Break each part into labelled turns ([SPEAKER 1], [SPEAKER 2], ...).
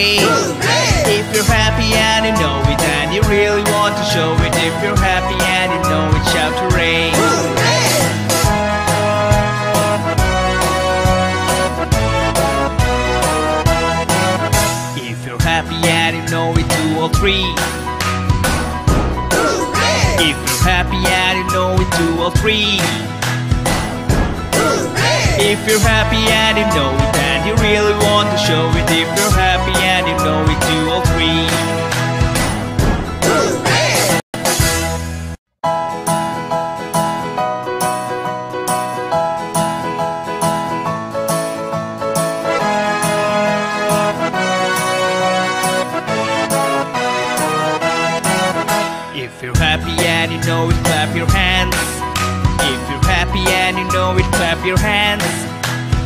[SPEAKER 1] hooray If you're happy and you know it and you really want to show it. If you're happy and you know it, shout hooray If you're happy and you know it, do all three. If you're happy and you know it, do all three. If you're happy and you know it you really want to show it If you're happy and you know it, do all three If you're happy and you know it, clap your hands. If you're happy and you know it, clap your hands.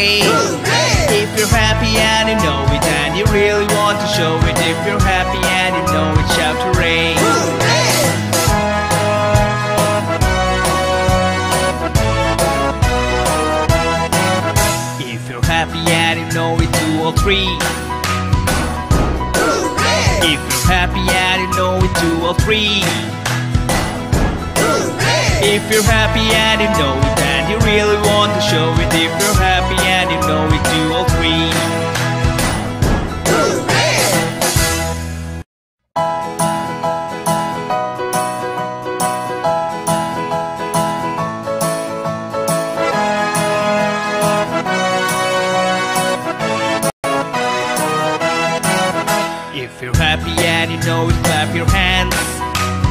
[SPEAKER 1] hooray If you're happy and you know it and you really want to show it. If you're happy and you know it, shout hooray If you're happy and you know it, do all three. If you're happy and you know it, do all three If you're happy and you know it and you really want to show it. If you're happy and you know it, do all three. If you're happy and you know it, clap your hands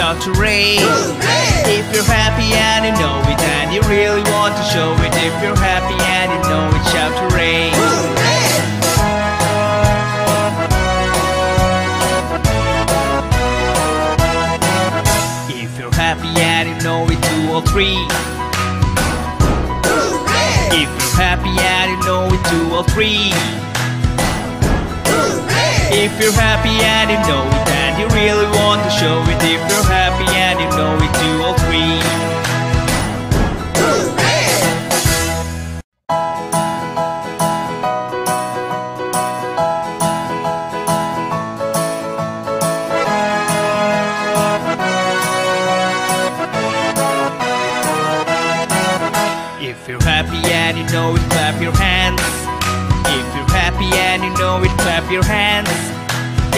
[SPEAKER 1] you know it, If you're happy and you know it and you really want to show it. If you're happy and you know it, shout hooray! If you're happy and you know it, do all three. If you're happy and you know it, do all three. If you're happy and you know it you really want to show it If you're happy and you know it, do all three. If you're happy and you know it, clap your hands. If you're happy and you know it, clap your hands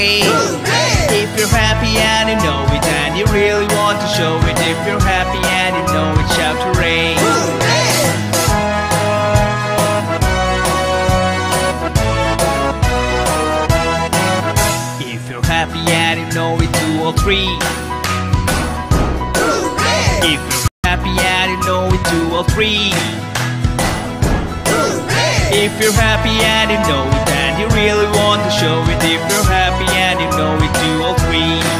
[SPEAKER 1] to. If you're happy and you know it and you really want to show it. If you're happy and you know it, shout raise. If you're happy and you know it, two or three. If you're happy and you know it, two or three. If you're happy and you know it and you really want to show it. If you're happy and you know it, two or three.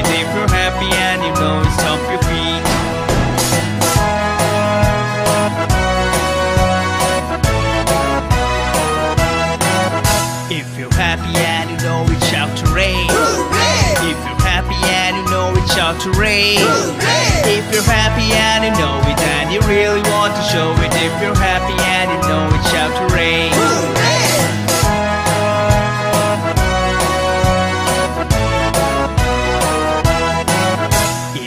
[SPEAKER 1] Shout to rain. If you're happy and you know it and you really want to show it. If you're happy and you know it, shout to rain.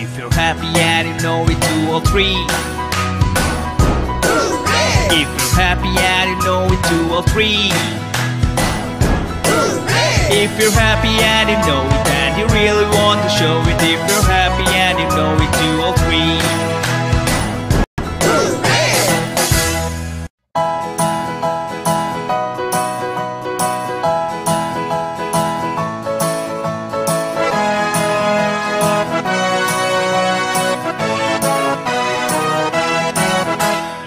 [SPEAKER 1] If you're happy and you know it, two or three. If you're happy and you know it, two or three. If you're happy and you know it and you really want to show it If you're happy and you know it, two or three.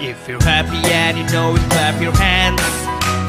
[SPEAKER 1] If you're happy and you know it, clap your hands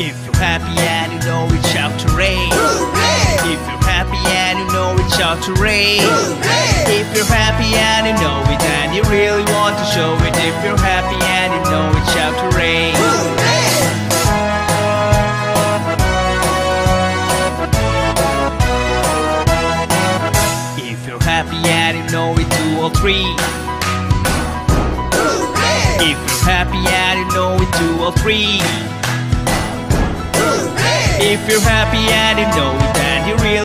[SPEAKER 1] If you're happy and you know it, shout to rain. If you're happy and you know it, shout to rain. If you're happy and you know it and you really want to show it. If you're happy and you know it, shout to rain. If you're happy and you know it, two or three. If you're happy and you know it, two or three if you're happy and you know it and you really